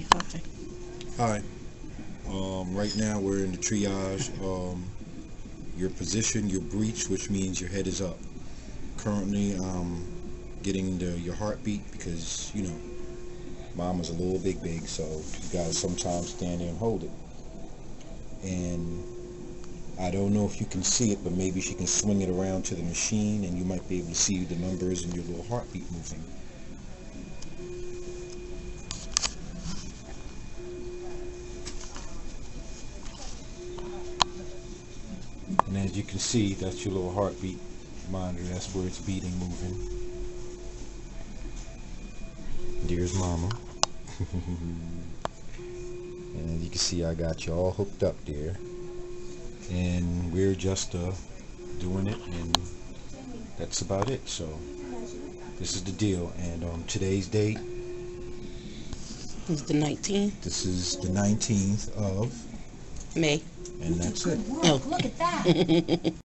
hi. Hi. Um, right now we're in the triage. Um, your position, your breech, which means your head is up. Currently, um, getting the, your heartbeat because you know, mom is a little big, big, so you gotta sometimes stand there and hold it. And I don't know if you can see it, but maybe she can swing it around to the machine, and you might be able to see the numbers and your little heartbeat moving. And as you can see, that's your little heartbeat monitor. That's where it's beating, moving. There's mama. and as you can see, I got you all hooked up there. And we're just uh, doing it, and that's about it. So this is the deal. And on today's date, is the 19th this is the 19th of, May. And that's it. Oh. Look at that.